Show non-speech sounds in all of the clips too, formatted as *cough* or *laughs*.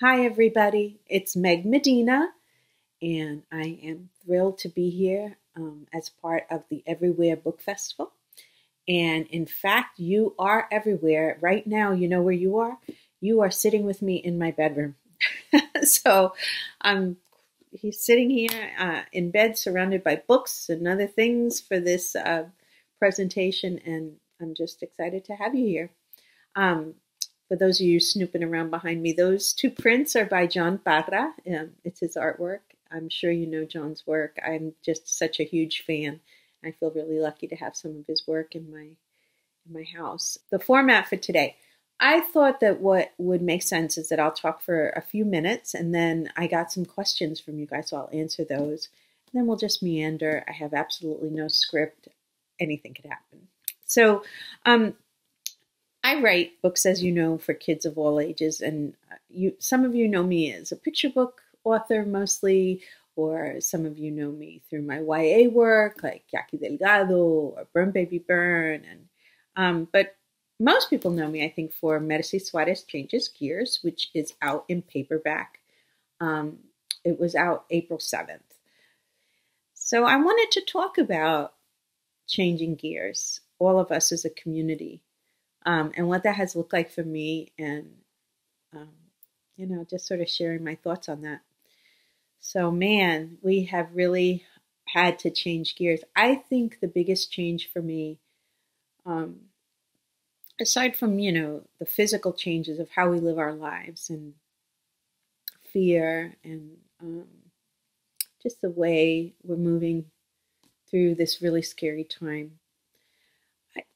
Hi, everybody. It's Meg Medina, and I am thrilled to be here um, as part of the Everywhere Book Festival. And in fact, you are everywhere. Right now, you know where you are? You are sitting with me in my bedroom. *laughs* so I'm he's sitting here uh, in bed surrounded by books and other things for this uh, presentation, and I'm just excited to have you here. Um, for those of you snooping around behind me, those two prints are by John Parra. Um, it's his artwork. I'm sure you know John's work. I'm just such a huge fan. I feel really lucky to have some of his work in my in my house. The format for today. I thought that what would make sense is that I'll talk for a few minutes and then I got some questions from you guys, so I'll answer those. And then we'll just meander. I have absolutely no script. Anything could happen. So, um, I write books, as you know, for kids of all ages, and uh, you. Some of you know me as a picture book author, mostly, or some of you know me through my YA work, like Yaqui Delgado or Burn Baby Burn, and um, but most people know me, I think, for Merci Suarez Changes Gears, which is out in paperback. Um, it was out April seventh. So I wanted to talk about changing gears, all of us as a community um, and what that has looked like for me, and um, you know, just sort of sharing my thoughts on that. So, man, we have really had to change gears. I think the biggest change for me, um, aside from you know the physical changes of how we live our lives and fear and um, just the way we're moving through this really scary time,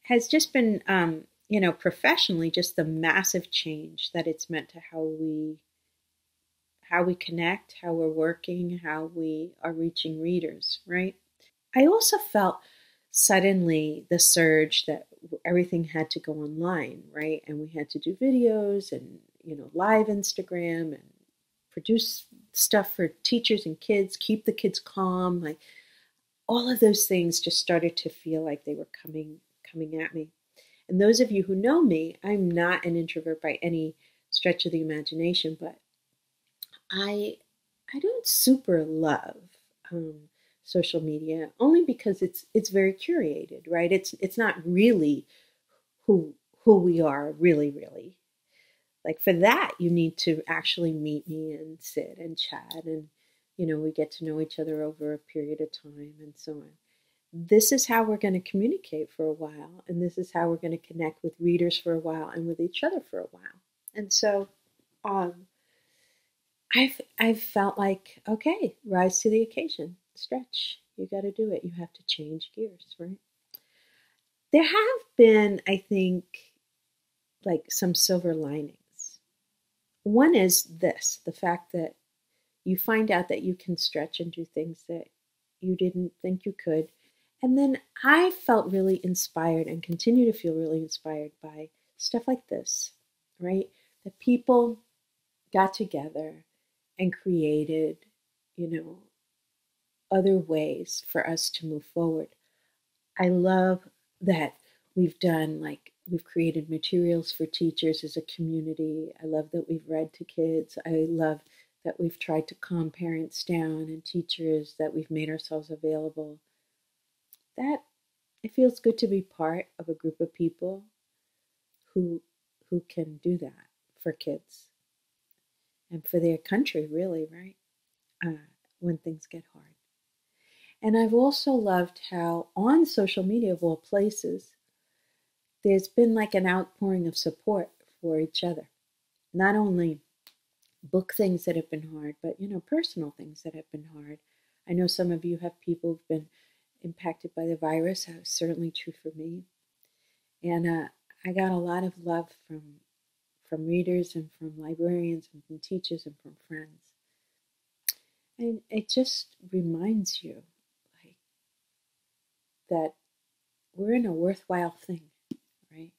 has just been um, you know, professionally, just the massive change that it's meant to how we how we connect, how we're working, how we are reaching readers, right? I also felt suddenly the surge that everything had to go online, right? And we had to do videos and, you know, live Instagram and produce stuff for teachers and kids, keep the kids calm, like all of those things just started to feel like they were coming coming at me. And those of you who know me, I'm not an introvert by any stretch of the imagination, but I I don't super love um, social media only because it's it's very curated, right? It's it's not really who who we are really, really. Like for that, you need to actually meet me and sit and chat, and you know we get to know each other over a period of time and so on this is how we're going to communicate for a while, and this is how we're going to connect with readers for a while and with each other for a while. And so, um, I've I've felt like okay, rise to the occasion, stretch. You got to do it. You have to change gears, right? There have been, I think, like some silver linings. One is this: the fact that you find out that you can stretch and do things that you didn't think you could and then I felt really inspired and continue to feel really inspired by stuff like this, right? That people got together and created, you know, other ways for us to move forward. I love that we've done like we've created materials for teachers as a community. I love that we've read to kids. I love that we've tried to calm parents down and teachers, that we've made ourselves available that it feels good to be part of a group of people who who can do that for kids and for their country really right? Uh, when things get hard. And i've also loved how on social media of all places there's been like an outpouring of support for each other. Not only book things that have been hard but you know personal things that have been hard. I know some of you have people who've been impacted by the virus. That was certainly true for me. And uh, I got a lot of love from from readers and from librarians and from teachers and from friends. And it just reminds you like that we're in a worthwhile thing, right?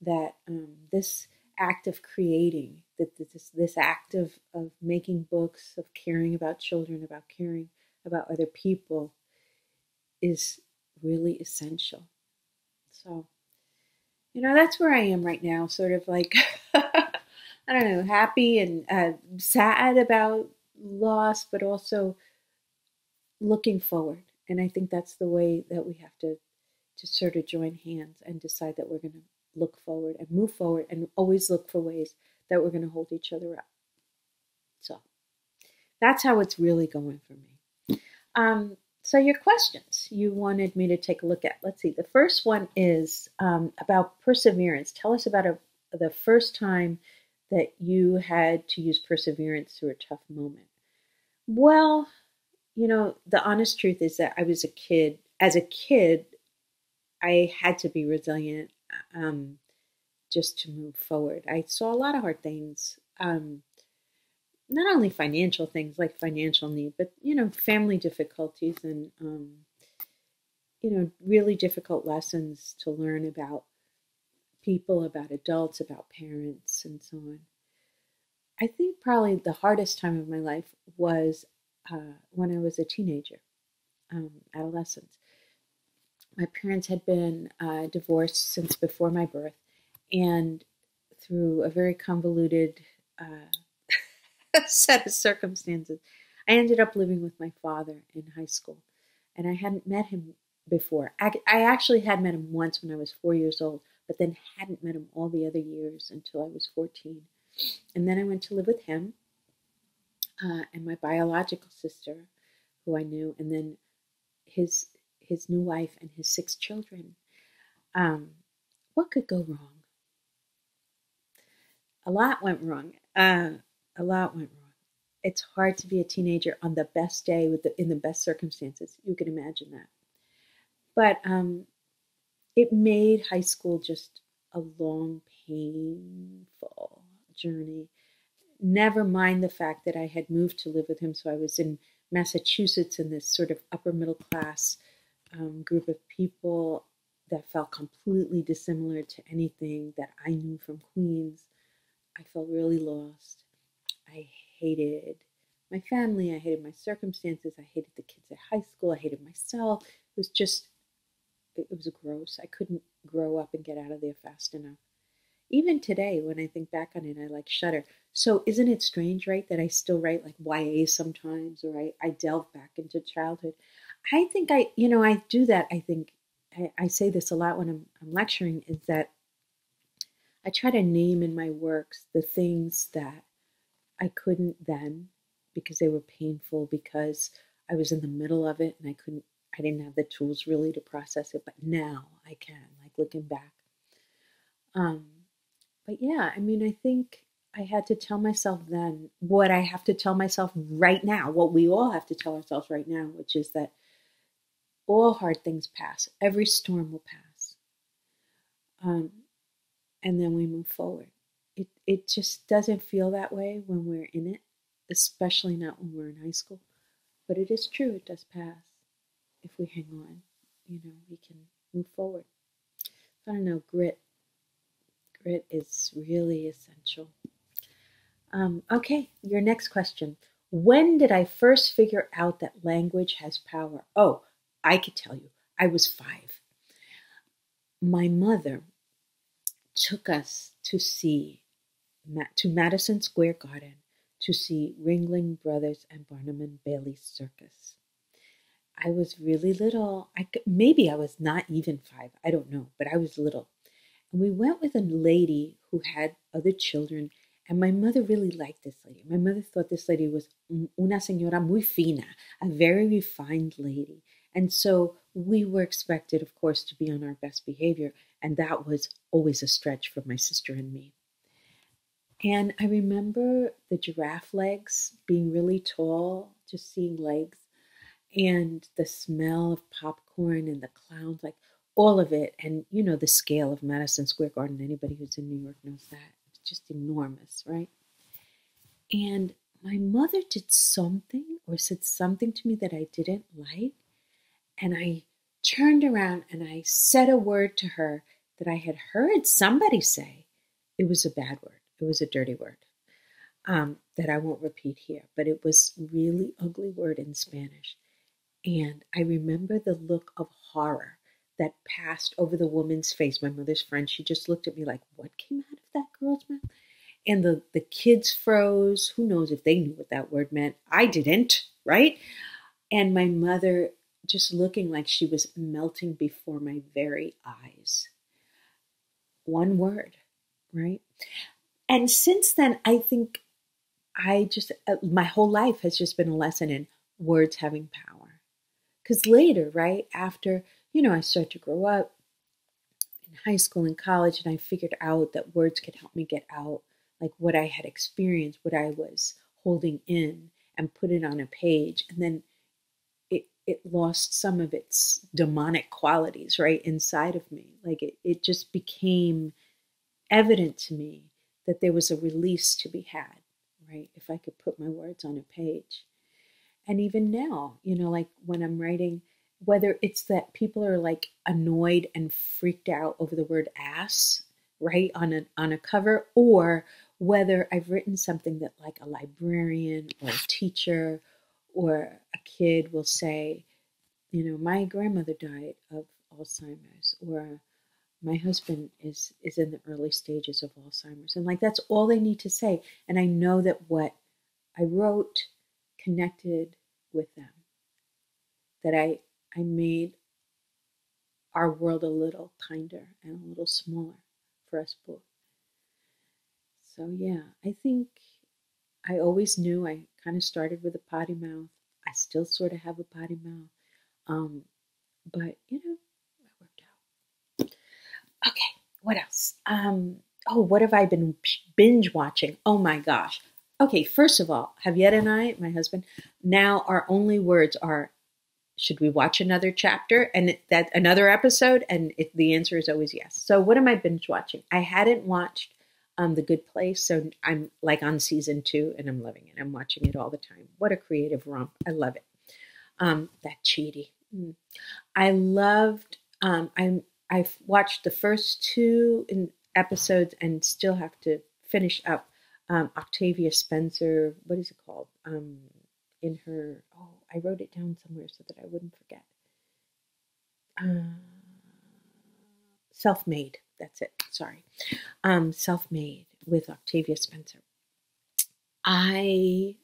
That um, this act of creating, that this this act of, of making books, of caring about children, about caring about other people, is really essential. So, you know, that's where I am right now, sort of like *laughs* I don't know, happy and uh, sad about loss, but also looking forward. And I think that's the way that we have to to sort of join hands and decide that we're going to look forward and move forward and always look for ways that we're going to hold each other up. So that's how it's really going for me. Um, so, your questions you wanted me to take a look at. Let's see. The first one is um, about perseverance. Tell us about a, the first time that you had to use perseverance through a tough moment. Well, you know, the honest truth is that I was a kid. As a kid, I had to be resilient um, just to move forward. I saw a lot of hard things. Um, not only financial things like financial need, but you know, family difficulties and um, you know, really difficult lessons to learn about people, about adults, about parents, and so on. I think probably the hardest time of my life was uh, when I was a teenager, um, adolescence. My parents had been uh, divorced since before my birth, and through a very convoluted uh, *laughs* set of circumstances, I ended up living with my father in high school, and I hadn't met him before. I, I actually had met him once when I was four years old, but then hadn't met him all the other years until I was 14. And then I went to live with him uh, and my biological sister, who I knew, and then his his new wife and his six children. Um, what could go wrong? A lot went wrong. Uh, a lot went wrong. It's hard to be a teenager on the best day with the, in the best circumstances. You can imagine that. But um, it made high school just a long, painful journey. Never mind the fact that I had moved to live with him, so I was in Massachusetts in this sort of upper middle class um, group of people that felt completely dissimilar to anything that I knew from Queens. I felt really lost. I hated my family. I hated my circumstances. I hated the kids at high school. I hated myself. It was just, it was gross. I couldn't grow up and get out of there fast enough. Even today, when I think back on it, I like shudder. So, isn't it strange, right, that I still write like YA sometimes, or I, I delve back into childhood? I think I, you know, I do that. I think I, I say this a lot when I'm, I'm lecturing is that I try to name in my works the things that I couldn't then because they were painful because I was in the middle of it and I couldn't I didn't have the tools really to process it but now I can like looking back. Um but yeah I mean I think I had to tell myself then what I have to tell myself right now what we all have to tell ourselves right now which is that all hard things pass. Every storm will pass. Um and then we move forward it, just doesn't feel that way when we're in it, especially not when we're in high school. But it is true, it does pass. If we hang on, you know, we can move forward. I don't know, grit. Grit is really essential. Um, okay, your next question. When did I first figure out that language has power? Oh, I could tell you. I was five. My mother took us to see to Madison Square Garden to see Ringling Brothers and Barnum and Bailey Circus. I was really little. I could, maybe I was not even five. I don't know, but I was little. And we went with a lady who had other children, and my mother really liked this lady. My mother thought this lady was una señora muy fina, a very refined lady. And so we were expected, of course, to be on our best behavior, and that was always a stretch for my sister and me. And I remember the giraffe legs being really tall, just seeing legs, and the smell of popcorn and the clowns, like all of it. And you know, the scale of Madison Square Garden, anybody who's in New York knows that. It's just enormous, right? And my mother did something or said something to me that I didn't like. And I turned around and I said a word to her that I had heard somebody say. It was a bad word. It was a dirty word um, that I won't repeat here, but it was really ugly word in Spanish. And I remember the look of horror that passed over the woman's face, my mother's friend. She just looked at me like, What came out of that girl's mouth? and the, the kids froze. Who knows if they knew what that word meant? I didn't, right? And my mother just looking like she was melting before my very eyes. One word, right? And since then, I think I just, uh, my whole life has just been a lesson in words having power. Because later, right, after, you know, I start to grow up in high school and college, and I figured out that words could help me get out like what I had experienced, what I was holding in, and put it on a page. And then it, it lost some of its demonic qualities right inside of me. Like it, it just became evident to me that there was a release to be had, right? If I could put my words on a page. And even now, you know, like when I'm writing, whether it's that people are like annoyed and freaked out over the word ass, right, on a on a cover, or whether I've written something that like a librarian or a teacher or a kid will say, you know, my grandmother died of Alzheimer's or my husband is is in the early stages of Alzheimer's and like that's all they need to say and I know that what I wrote connected with them that I I made our world a little kinder and a little smaller for us both. So yeah, I think I always knew I kind of started with a potty mouth. I still sort of have a potty mouth. Um, but you know, Okay, what else? Um, oh, what have I been binge watching? Oh my gosh. Okay, first of all, Javier and I, my husband, now our only words are, should we watch another chapter and that another episode? And it, the answer is always yes. So what am I binge watching? I hadn't watched um, The Good Place, so I'm like on season two and I'm loving it. I'm watching it all the time. What a creative romp! I love it. Um, that Chidi. Mm. I loved. Um, I'm I've watched the first two episodes and still have to finish up um, Octavia Spencer. What is it called? Um, in her, oh, I wrote it down somewhere so that I wouldn't forget. Uh, Self Made. That's it. Sorry. Um, Self Made with Octavia Spencer. I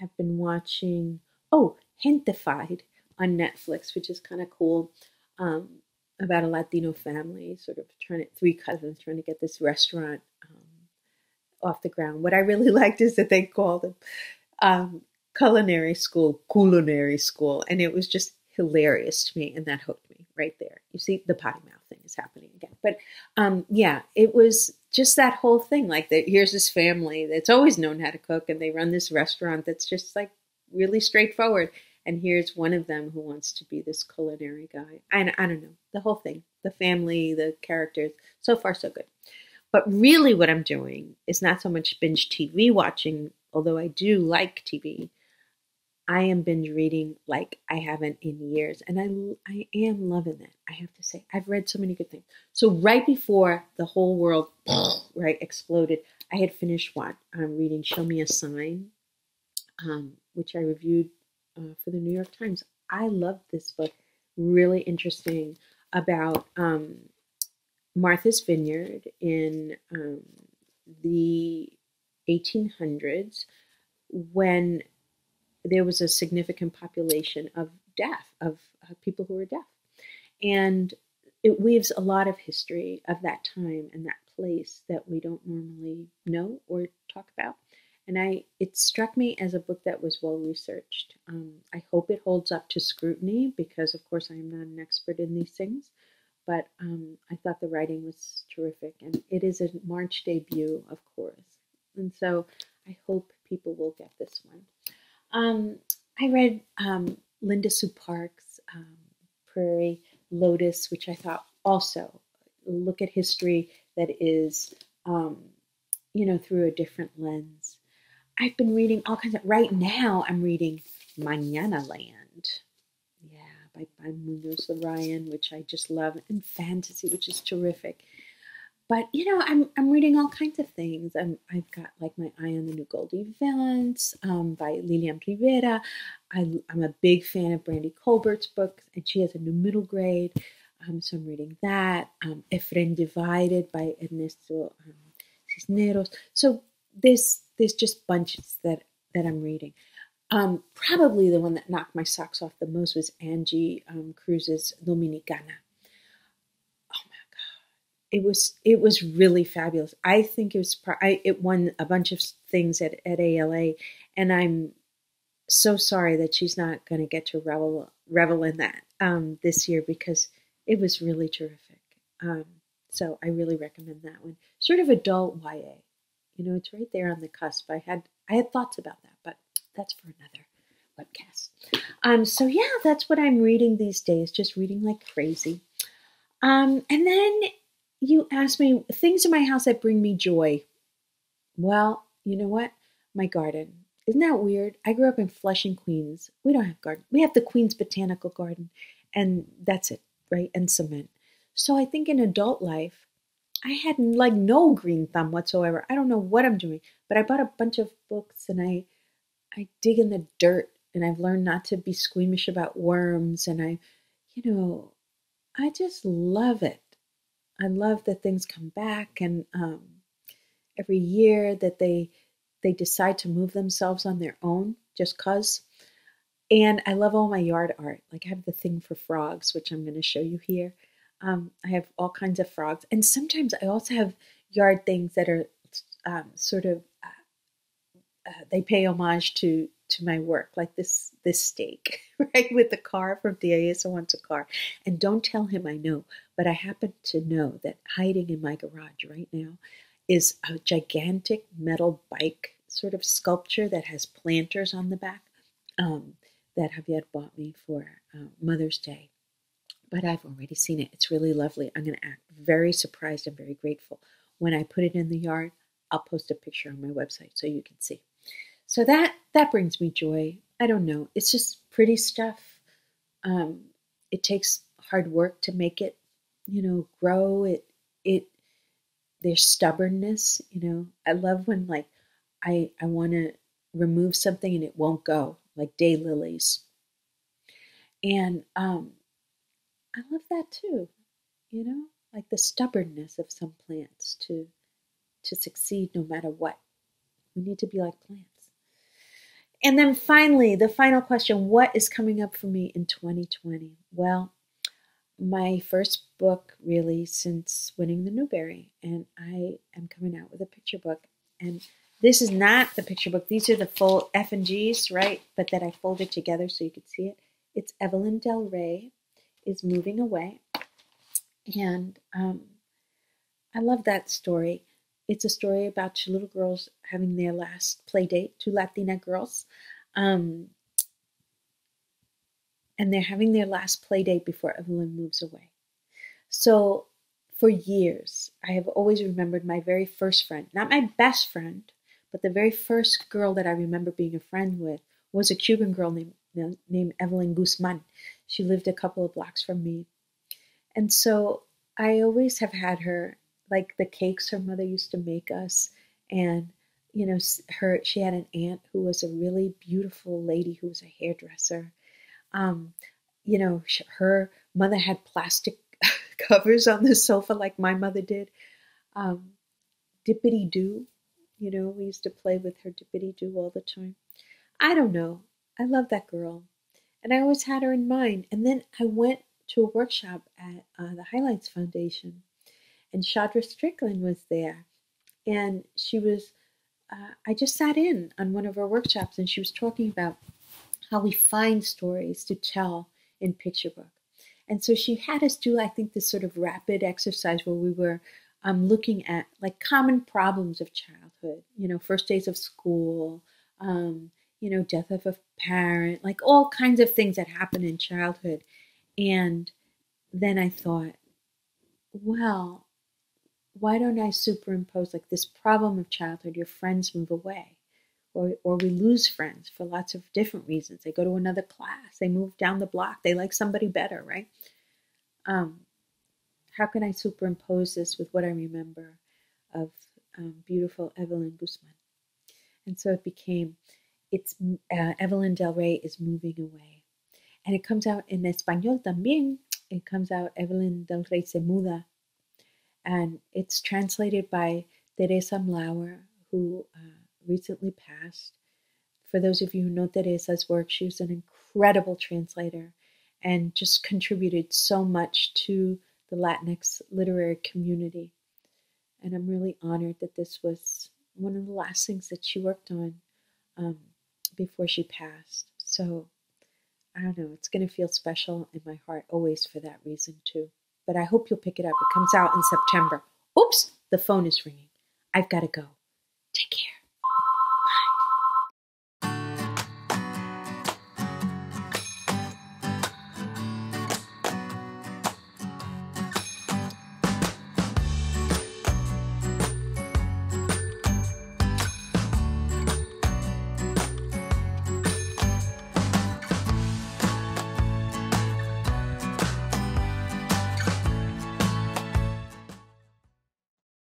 have been watching, oh, Gentefied on Netflix, which is kind of cool. Um, about a Latino family, sort of trying to, three cousins trying to get this restaurant um, off the ground. What I really *laughs* liked is that they called it um, culinary school, culinary school, and it was just hilarious to me, and that hooked me right there. You see, the potty mouth thing is happening again, but um, yeah, it was just that whole thing. Like, that here's this family that's always known how to cook, and they run this restaurant that's just like really straightforward and here's one of them who wants to be this culinary guy. And I don't know, the whole thing, the family, the characters, so far so good. But really, what I'm doing is not so much binge TV watching, although I do like TV. I am binge reading like I haven't in years, and I I am loving it. I have to say, I've read so many good things. So right before the whole world *sniffs* right exploded, I had finished what I'm reading. Show Me a Sign, um, which I reviewed uh, for the New York Times. I love this book. Really interesting about um, Martha's Vineyard in um, the 1800s when there was a significant population of deaf, of uh, people who were deaf. And it weaves a lot of history of that time and that place that we don't normally know or talk about and I it struck me as a book that was well researched. Um, I hope it holds up to scrutiny because, of course, I am not an expert in these things, but um, I thought the writing was terrific, and it is a March debut, of course, and so I hope people will get this one. Um, I read um, Linda Sue Park's um, Prairie Lotus, which I thought also look at history that is, um, you know, through a different lens. I've been reading all kinds of. Right now, I'm reading Mañana Land. Yeah, by, by Munoz Larayan, which I just love, and fantasy, which is terrific. But you know, I'm I'm reading all kinds of things. I'm I've got like my eye on the new Goldie Vance um, by Lilliam Rivera. I, am a big fan of Brandy Colbert's books, and she has a new middle grade. Um, so I'm reading that. Um, Efren Divided by Ernesto um, Cisneros. So there's there's just bunches that that I'm reading. Um, probably the one that knocked my socks off the most was Angie um, Cruz's Dominicana. Oh my god, it was it was really fabulous. I think it was I, it won a bunch of things at at ALA, and I'm so sorry that she's not going to get to revel revel in that um, this year because it was really terrific. Um, so I really recommend that one. Sort of adult YA. You know, it's right there on the cusp. I had I had thoughts about that, but that's for another webcast. Um, so yeah, that's what I'm reading these days. Just reading like crazy. Um, and then you asked me things in my house that bring me joy. Well, you know what? My garden. Isn't that weird? I grew up in Flushing, Queens. We don't have garden. We have the Queens Botanical Garden, and that's it, right? And cement. So I think in adult life, I had like no green thumb whatsoever. I don't know what I'm doing, but I bought a bunch of books and I I dig in the dirt and I've learned not to be squeamish about worms and I you know, I just love it. I love that things come back and um, every year that they they decide to move themselves on their own just cuz. And I love all my yard art. Like I have the thing for frogs, which I'm going to show you here. Um, I have all kinds of frogs, and sometimes I also have yard things that are um, sort of uh, uh, they pay homage to to my work, like this this steak, *laughs* right, with the car from Tía Isa wants a car. And don't tell him I know, but I happen to know that hiding in my garage right now is a gigantic metal bike sort of sculpture that has planters on the back um, that Javier bought me for uh, Mother's Day but I've already seen it. It's really lovely. I'm going to act very surprised and very grateful. When I put it in the yard, I'll post a picture on my website so you can see. So that that brings me joy. I don't know. It's just pretty stuff. Um, it takes hard work to make it, you know, grow. It it there's stubbornness. You know, I love when like I I want to remove something and it won't go, like daylilies. And um, I love that too. You know, like the stubbornness of some plants to to succeed no matter what. We need to be like plants. And then finally, the final question what is coming up for me in 2020? Well, my first book really since winning the Newbery, and I am coming out with a picture book. And this is not the picture book, these are the full F and G's, right? But that I folded together so you could see it. It's Evelyn Del Rey is moving away. And um, I love that story. It's a story about two little girls having their last play date, two Latina girls. Um, and they're having their last play date before Evelyn moves away. So for years, I have always remembered my very first friend, not my best friend, but the very first girl that I remember being a friend with was a Cuban girl named, named Evelyn Guzman. She lived a couple of blocks from me. And so I always have had her, like the cakes her mother used to make us. And, you know, her, she had an aunt who was a really beautiful lady who was a hairdresser. Um, you know, her mother had plastic *laughs* covers on the sofa like my mother did. Um, Dippity Doo, you know, we used to play with her Dippity Doo all the time. I don't know. I love that girl and I always had her in mind. And then I went to a workshop at uh, the Highlights Foundation, and Shadra Strickland was there, and she was. Uh, I just sat in on one of her workshops, and she was talking about how we find stories to tell in picture book. And so she had us do, I think, this sort of rapid exercise where we were um, looking at like common problems of childhood, you know, first days of school, um, you know, death of a parent, like all kinds of things that happen in childhood. And then I thought, well, why don't I superimpose like this problem of childhood? Your friends move away, or, or we lose friends for lots of different reasons. They go to another class, they move down the block, they like somebody better, right? Um, how can I superimpose this with what I remember of um, beautiful Evelyn Guzman? And so it became it's uh, Evelyn Del Rey is moving away. And it comes out in español también. It comes out Evelyn Del Rey se muda. And it's translated by Teresa Mlawer, who uh, recently passed. For those of you who know Teresa's work, she was an incredible translator and just contributed so much to the Latinx literary community. And I'm really honored that this was one of the last things that she worked on um, before she passed. So I don't know, it's going to feel special in my heart always for that reason, too. But I hope you'll pick it up. It comes out in September. Oops, the phone is ringing. I've got to go. Take care.